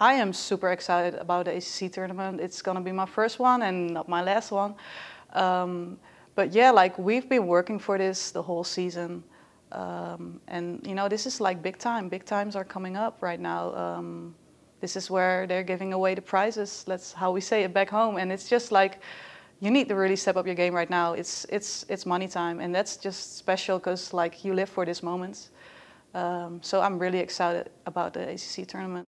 I am super excited about the ACC tournament. It's gonna be my first one and not my last one. Um, but yeah, like we've been working for this the whole season. Um, and you know, this is like big time. Big times are coming up right now. Um, this is where they're giving away the prizes. That's how we say it back home. And it's just like, you need to really step up your game right now. It's, it's, it's money time. And that's just special because like you live for these moments. Um, so I'm really excited about the ACC tournament.